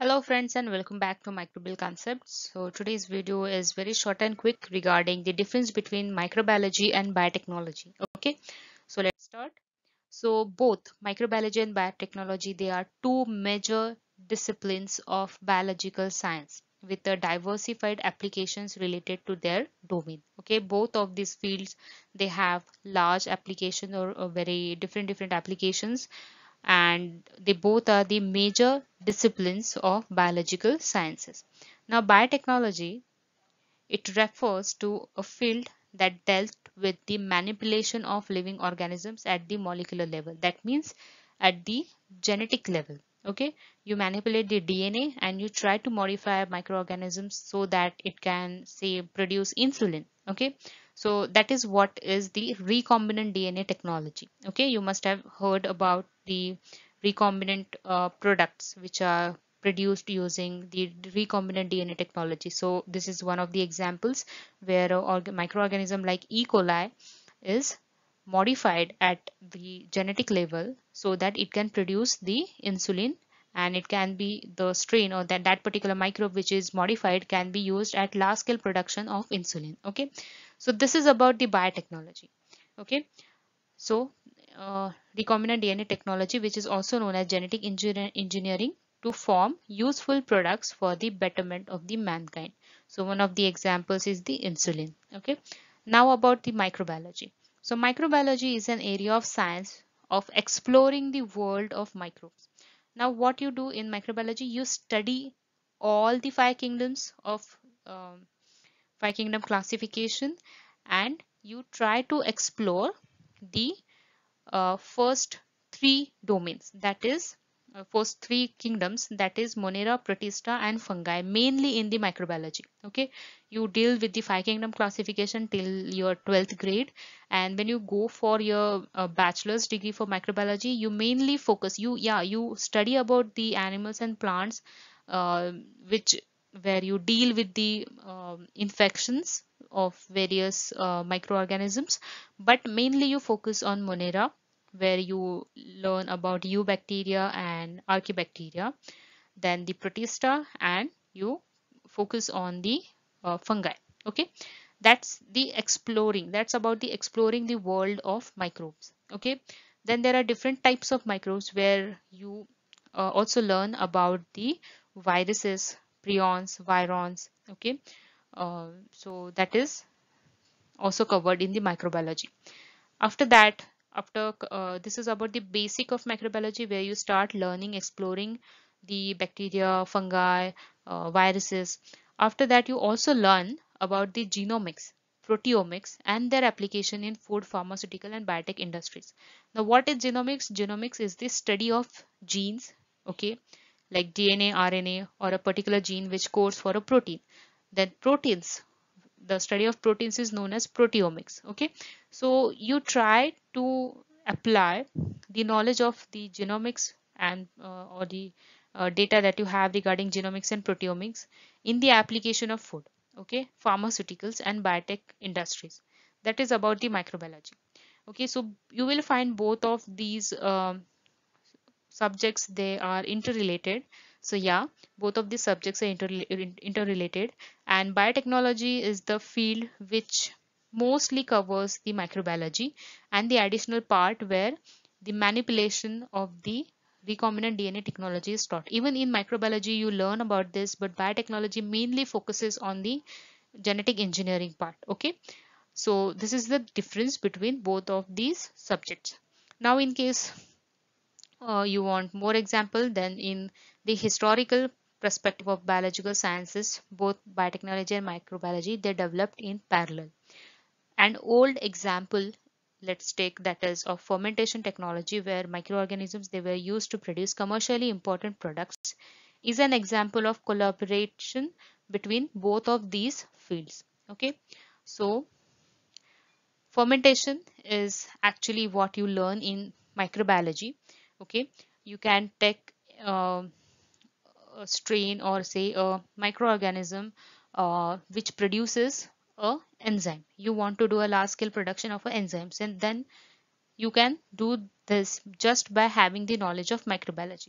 Hello friends and welcome back to Microbial Concepts. So today's video is very short and quick regarding the difference between microbiology and biotechnology. Okay, so let's start. So both microbiology and biotechnology, they are two major disciplines of biological science with the diversified applications related to their domain. Okay, both of these fields, they have large application or, or very different different applications and they both are the major disciplines of biological sciences. Now, biotechnology, it refers to a field that dealt with the manipulation of living organisms at the molecular level. That means at the genetic level. Okay, you manipulate the DNA and you try to modify microorganisms so that it can say produce insulin. Okay, so that is what is the recombinant DNA technology. Okay, you must have heard about the recombinant uh, products which are produced using the recombinant DNA technology. So this is one of the examples where a microorganism like E. coli is modified at the genetic level so that it can produce the insulin and it can be the strain or that that particular microbe which is modified can be used at large scale production of insulin okay so this is about the biotechnology okay so uh, recombinant dna technology which is also known as genetic engineering to form useful products for the betterment of the mankind. So one of the examples is the insulin okay? Now about the microbiology. So microbiology is an area of science of exploring the world of microbes. Now what you do in microbiology you study all the five kingdoms of um, five kingdom classification and you try to explore the uh, first three domains. That is uh, first three kingdoms. That is monera protista and fungi mainly in the microbiology. Okay? You deal with the five kingdom classification till your 12th grade. And when you go for your uh, bachelor's degree for microbiology you mainly focus you yeah you study about the animals and plants uh, which where you deal with the um, infections of various uh, microorganisms but mainly you focus on monera where you learn about eubacteria and archaebacteria then the protista and you focus on the uh, fungi okay? That's the exploring that's about the exploring the world of microbes okay? Then there are different types of microbes where you uh, also learn about the viruses prions virons okay? Uh, so that is also covered in the microbiology. After that after uh, this is about the basic of microbiology where you start learning exploring the bacteria fungi uh, viruses. After that you also learn about the genomics proteomics and their application in food pharmaceutical and biotech industries. Now what is genomics? Genomics is the study of genes okay like dna rna or a particular gene which codes for a protein. Then proteins the study of proteins is known as proteomics okay? So you try to apply the knowledge of the genomics and uh, or the uh, data that you have regarding genomics and proteomics in the application of food okay? Pharmaceuticals and biotech industries. That is about the microbiology. Okay so you will find both of these um, subjects they are interrelated so yeah both of these subjects are inter interrelated and biotechnology is the field which mostly covers the microbiology and the additional part where the manipulation of the recombinant DNA technology is taught. Even in microbiology, you learn about this, but biotechnology mainly focuses on the genetic engineering part. Okay, so this is the difference between both of these subjects. Now, in case uh, you want more example, then in the historical perspective of biological sciences, both biotechnology and microbiology, they developed in parallel. An old example let's take that is of fermentation technology where microorganisms they were used to produce commercially important products is an example of collaboration between both of these fields okay so fermentation is actually what you learn in microbiology okay? You can take uh, a strain or say a microorganism uh, which produces a enzyme. You want to do a large scale production of enzymes and then you can do this just by having the knowledge of microbiology.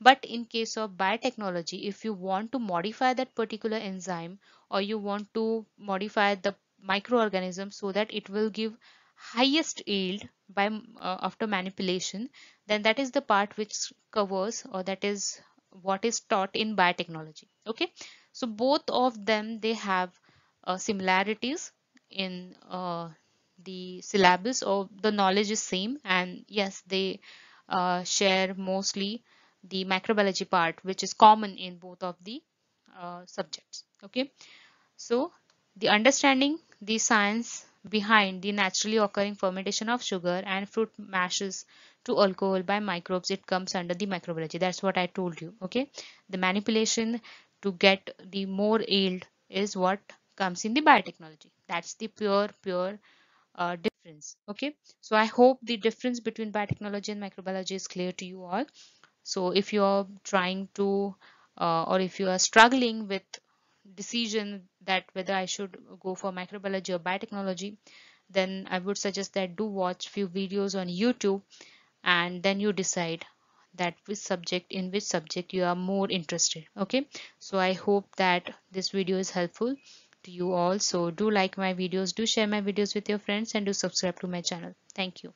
But in case of biotechnology if you want to modify that particular enzyme or you want to modify the microorganism so that it will give highest yield by uh, after manipulation then that is the part which covers or that is what is taught in biotechnology. Okay? So both of them they have uh, similarities in uh, the syllabus or the knowledge is same and yes they uh, share mostly the microbiology part which is common in both of the uh, subjects. Okay? So the understanding the science behind the naturally occurring fermentation of sugar and fruit mashes to alcohol by microbes. It comes under the microbiology. That's what i told you okay? The manipulation to get the more yield is what comes in the biotechnology. That's the pure pure uh, difference okay? So i hope the difference between biotechnology and microbiology is clear to you all. So if you are trying to uh, or if you are struggling with decision that whether I should go for microbiology or biotechnology, then I would suggest that do watch few videos on YouTube and then you decide that which subject in which subject you are more interested okay? So i hope that this video is helpful to you all. So do like my videos do share my videos with your friends and do subscribe to my channel. Thank you